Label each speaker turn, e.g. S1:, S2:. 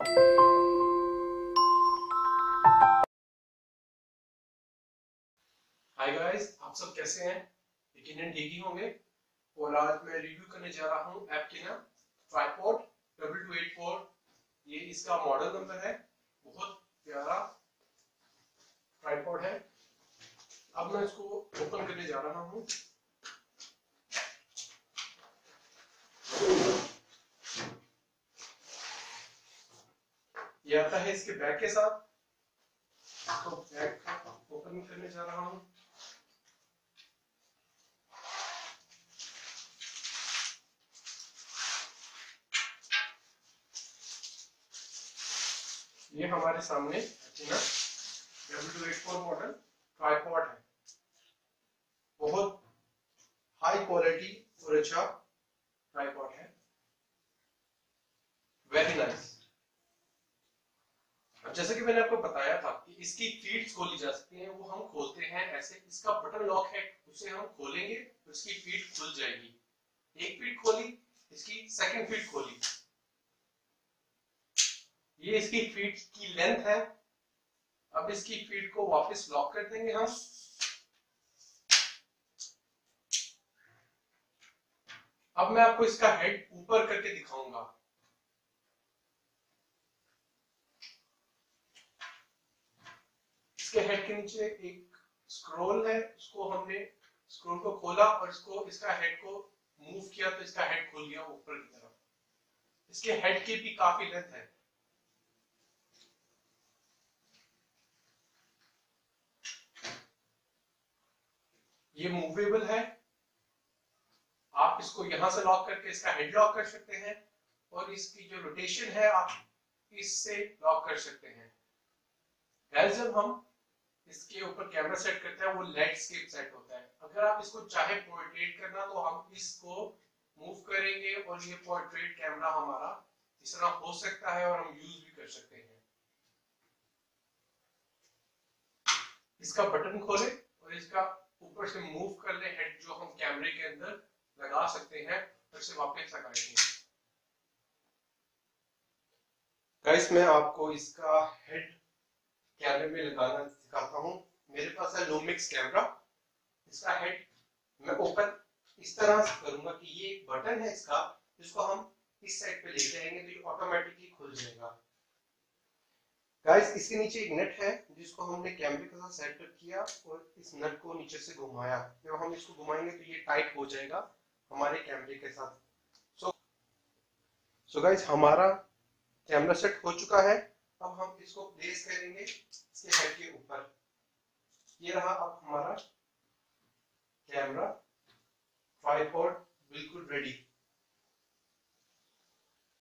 S1: Hi guys आप सब कैसे हैं? यकीनन ठीक ही होंगे। और आज मैं रिव्यू करने जा रहा हूँ ऐप के नाम tripod double two eight four ये इसका मॉडल नंबर है। बहुत प्यारा ट्राइपॉड है। अब मैं इसको ओपन करने जा रहा हूँ। ये आता है इसके बैग के साथ। तो बैग ओपन करने जा रहा हूँ। ये हमारे सामने मॉडल ट्राईपॉड है। बहुत हाई क्वालिटी और अच्छा ट्राईपॉड है। वेरी नाइस जैसे कि मैंने आपको बताया था कि इसकी फ़ीड खोली जा सकती है, वो हम खोलते हैं ऐसे। इसका बटन लॉक है, उसे हम खोलेंगे तो इसकी फ़ीड खुल जाएगी। एक फ़ीड खोली, इसकी सेकंड फ़ीड खोली। ये इसकी फ़ीड की लेंथ है। अब इसकी फ़ीड को वापस लॉक कर देंगे हम। अब मैं आपको इसका हेड ऊपर करके दिखाऊँगा। इसके हेड के नीचे एक स्क्रोल है उसको हमने स्क्रोल को खोला और इसको, इसका हेड को मूव किया तो इसका हेड खुल गया ऊपर की तरफ़। इसके हेड की भी काफ़ी लेंथ है। ये मूवेबल है। आप इसको यहाँ से लॉक करके इसका हेड लॉक कर सकते हैं और इसकी जो रोटेशन है, आप इससे लॉक कर सकते हैं। जब हम इसके ऊपर कैमरा सेट करते हैं, वो लैंडस्केप सेट होता है। अगर आप इसको चाहे पोर्ट्रेट करना तो हम इसको मूव करेंगे और ये पोर्ट्रेट कैमरा हमारा इस तरह हो सकता है और हम यूज़ भी कर सकते हैं। इसका बटन खोले और इसका ऊपर से मूव कर ले हेड जो हम कैमरे के अंदर लगा सकते हैं, फिर से वापस लगाएँगे गाइस मैं आपको इसका हेड कैमरे में लगाना सिखाता हूँ। मेरे पास है लोमिक्स कैमरा इसका हेड मैं ओपन इस तरह से करूँगा कि ये बटन है इसका जिसको हम इस साइड पे ले जाएँगे तो ये ऑटोमेटिकली खुल जाएगा। गाइस इसके नीचे एक नट है जिसको हमने कैमरे के साथ सेट किया और इस नट को नीचे से घुमाया। जब हम इसको घुमाएँगे तो ये टाइट हो जाएगा हमारे कैमरे के साथ। सो सो गाइस हमारा कैमरा सेट हो चुका है। अब हम इसको प्लेस करेंगे इसके हेड के ऊपर। ये रहा अब हमारा कैमरा ट्राइपॉड बिल्कुल रेडी